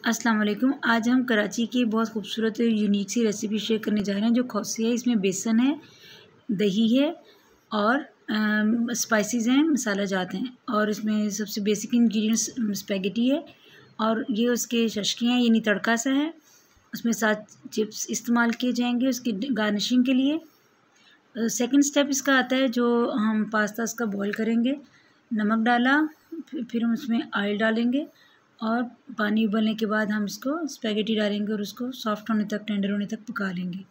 अस्सलाम वालेकुम आज हम कराची की बहुत खूबसूरत यूनिक सी रेसिपी शेयर करने जा रहे हैं, जो खौसी है। इसमें बेसन है, दही है और स्पाइसेस हैं, मसाला जात हैं। और इसमें सबसे बेसिक इंग्रेडिएंट्स स्पेगेटी है और ये उसके शशकी हैं, यानी तड़का सा है। उसमें सात चिप्स इस्तेमाल किए जाएँगे उसकी गार्निशिंग के लिए। सेकंड स्टेप इसका आता है, जो हम पास्ता इसका बॉईल करेंगे, नमक डाला, फिर हम उसमें ऑयल डालेंगे। और पानी उबलने के बाद हम इसको स्पैगेटी डालेंगे और उसको सॉफ्ट होने तक टेंडर होने तक पका लेंगे।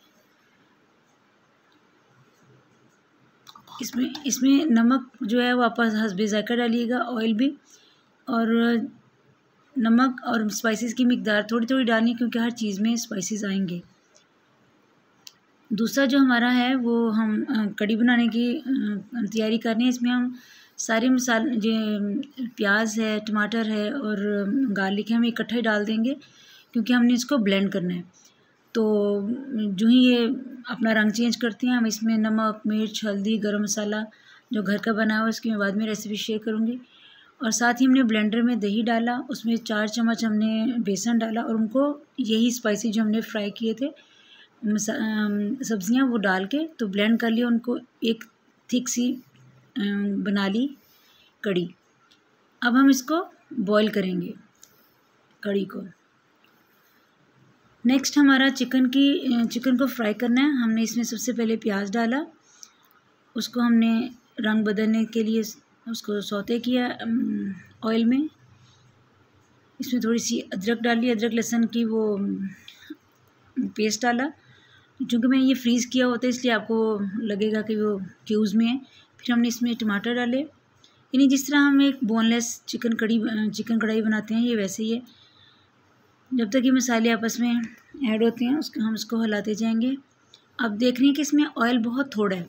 इसमें इसमें नमक जो है वो वापस हसबे ज़ायका डालिएगा ऑयल भी, और नमक और स्पाइसेस की मकदार थोड़ी थोड़ी डालनी क्योंकि हर चीज़ में स्पाइसेस आएँगे। दूसरा जो हमारा है वो हम कड़ी बनाने की तैयारी कर रहे हैं। इसमें हम सारे मसाले जो प्याज है, टमाटर है और गार्लिक है, हम इकट्ठा ही डाल देंगे क्योंकि हमने इसको ब्लेंड करना है। तो जो ही ये अपना रंग चेंज करते हैं, हम इसमें नमक, मिर्च, हल्दी, गरम मसाला जो घर का बना हुआ है, उसकी मैं बाद में रेसिपी शेयर करूँगी। और साथ ही हमने ब्लेंडर में दही डाला, उसमें चार चम्मच हमने बेसन डाला और उनको यही स्पाइसी जो हमने फ्राई किए थे सब्ज़ियाँ वो डाल के तो ब्लेंड कर लिया उनको, एक थिक सी बना ली कड़ी। अब हम इसको बॉईल करेंगे कड़ी को। नेक्स्ट हमारा चिकन की चिकन को फ्राई करना है। हमने इसमें सबसे पहले प्याज डाला। उसको हमने रंग बदलने के लिए उसको सौते किया ऑयल में। इसमें थोड़ी सी अदरक डाली, अदरक लहसुन की वो पेस्ट डाला। क्योंकि मैंने ये फ्रीज़ किया होता है, इसलिए आपको लगेगा कि वो क्यूज़ में है। फिर हमने इसमें टमाटर डाले। यानी जिस तरह हम एक बोनलेस चिकन कड़ी चिकन कढ़ाई बनाते हैं, ये वैसे ही है। जब तक ये मसाले आपस में ऐड होते हैं, उसको, हम उसको हिलाते जाएँगे। अब देख रहे हैं कि इसमें ऑयल बहुत थोड़ा है,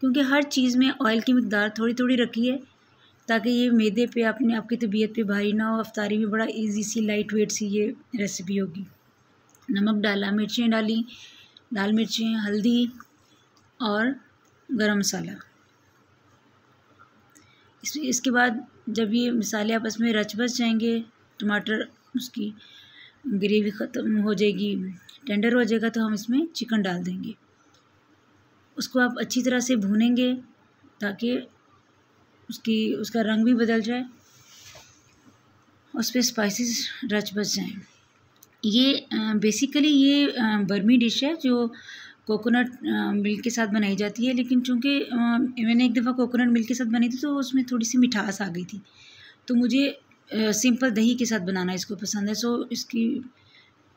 क्योंकि हर चीज़ में ऑयल की मकदार थोड़ी थोड़ी रखी है, ताकि ये मैदे पे अपने, आपकी तबीयत पे भारी ना हो, अफ्तारी में बड़ा इजी सी लाइट वेट सी ये रेसिपी होगी। नमक डाला, मिर्चें डाली लाल मिर्चें, हल्दी और गरम मसाला। इसके बाद जब ये मसाले आपस में रच बच जाएँगे, टमाटर उसकी ग्रेवी ख़त्म हो जाएगी, टेंडर हो जाएगा तो हम इसमें चिकन डाल देंगे। उसको आप अच्छी तरह से भूनेंगे ताकि उसकी, उसका रंग भी बदल जाए उस पर स्पाइसेस रच बच जाएँ। ये बेसिकली ये बर्मी डिश है जो कोकोनट मिल्क के साथ बनाई जाती है, लेकिन चूँकि मैंने एक दफ़ा कोकोनट मिल्क के साथ बनाई थी तो उसमें थोड़ी सी मिठास आ गई थी। तो मुझे सिंपल दही के साथ बनाना इसको पसंद है। सो, इसकी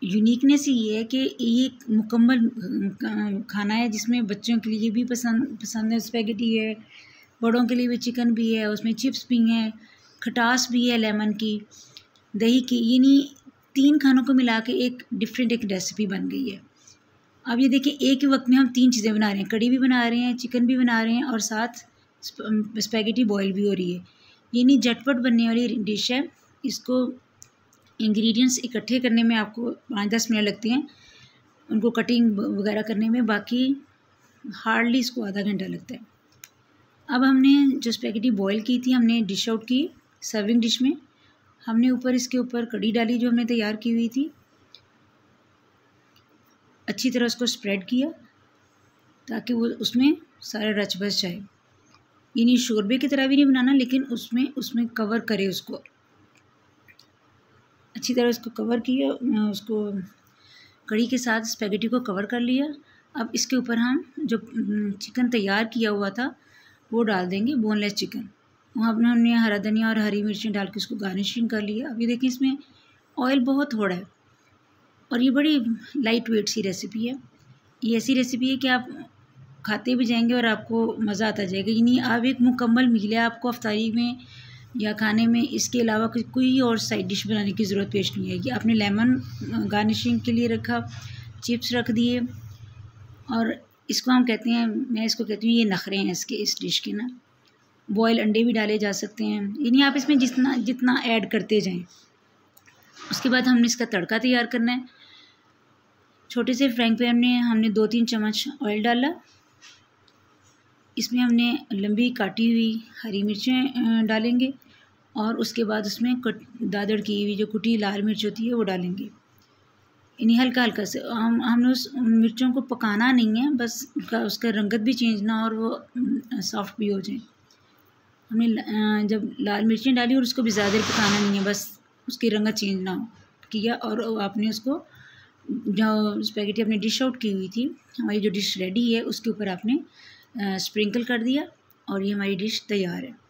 यूनिकनेस ये है कि ये एक मुकम्मल खाना है, जिसमें बच्चों के लिए भी पसंद पसंद है। स्पेगेटी है, बड़ों के लिए भी चिकन भी है, उसमें चिप्स भी हैं, खटास भी है लेमन की, दही की, यानी तीन खानों को मिला के एक डिफरेंट एक रेसिपी बन गई है। अब ये देखिए, एक ही वक्त में हम तीन चीज़ें बना रहे हैं। कड़ी भी बना रहे हैं, चिकन भी बना रहे हैं और साथ स्पैगेटी बॉयल भी हो रही है। ये नहीं झटपट बनने वाली डिश है। इसको इंग्रेडिएंट्स इकट्ठे करने में आपको पाँच दस मिनट लगते हैं। उनको कटिंग वगैरह करने में बाकी हार्डली इसको आधा घंटा लगता है। अब हमने जो स्पैगेटी बॉयल की थी, हमने डिश आउट की सर्विंग डिश में। हमने ऊपर इसके ऊपर कड़ी डाली जो हमने तैयार की हुई थी। अच्छी तरह उसको स्प्रेड किया ताकि वो उसमें सारा रच बस जाए। यानी शोरबे की तरह भी नहीं बनाना, लेकिन उसमें उसमें कवर करे उसको। अच्छी तरह उसको कवर किया उसको कड़ी के साथ स्पेगेटी को कवर कर लिया। अब इसके ऊपर हम जो चिकन तैयार किया हुआ था, वो डाल देंगे बोनलेस चिकन वहाँ अपने, हमने हरा धनिया और हरी मिर्ची डाल के उसको गार्निशिंग कर लिया। ये देखिए इसमें ऑयल बहुत थोड़ा है। और ये बड़ी लाइट वेट सी रेसिपी है। ये ऐसी रेसिपी है कि आप खाते भी जाएँगे और आपको मज़ा आता जाएगा। यानी आप एक मुकम्मल मील है, आपको अफ्तारी में या खाने में इसके अलावा कोई और साइड डिश बनाने की ज़रूरत पेश नहीं आएगी। आपने लेमन गार्निशिंग के लिए रखा चिप्स रख दिए और इसको हम कहते हैं, मैं इसको कहती हूँ, ये नखरे हैं इसके, इस डिश के ना। बॉयल अंडे भी डाले जा सकते हैं। यानी आप इसमें जितना जितना ऐड करते जाएँ। उसके बाद हमने इसका तड़का तैयार करना है। छोटे से फ्राइंग पैन में हमने दो तीन चम्मच ऑयल डाला। इसमें हमने लंबी काटी हुई हरी मिर्चें डालेंगे और उसके बाद उसमें कट, दादड़ की हुई जो कुटी लाल मिर्च होती है, वो डालेंगे। इन्हीं हल्का हल्का से, हम, हमने उस मिर्चों को पकाना नहीं है, बस उसका उसका रंगत भी चेंज ना और वो सॉफ्ट भी हो जाए। हमने जब लाल मिर्चें डाली और उसको भी ज़्यादा पकाना नहीं है, बस उसकी रंगत चेंज ना किया और आपने उसको जो स्पैगेटी आपने डिश आउट की हुई थी, हमारी जो डिश रेडी है, उसके ऊपर आपने स्प्रिंकल कर दिया और ये हमारी डिश तैयार है।